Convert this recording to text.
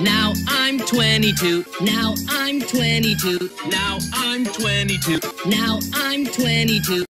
Now I'm 22. Now I'm 22. Now I'm 22. Now I'm 22.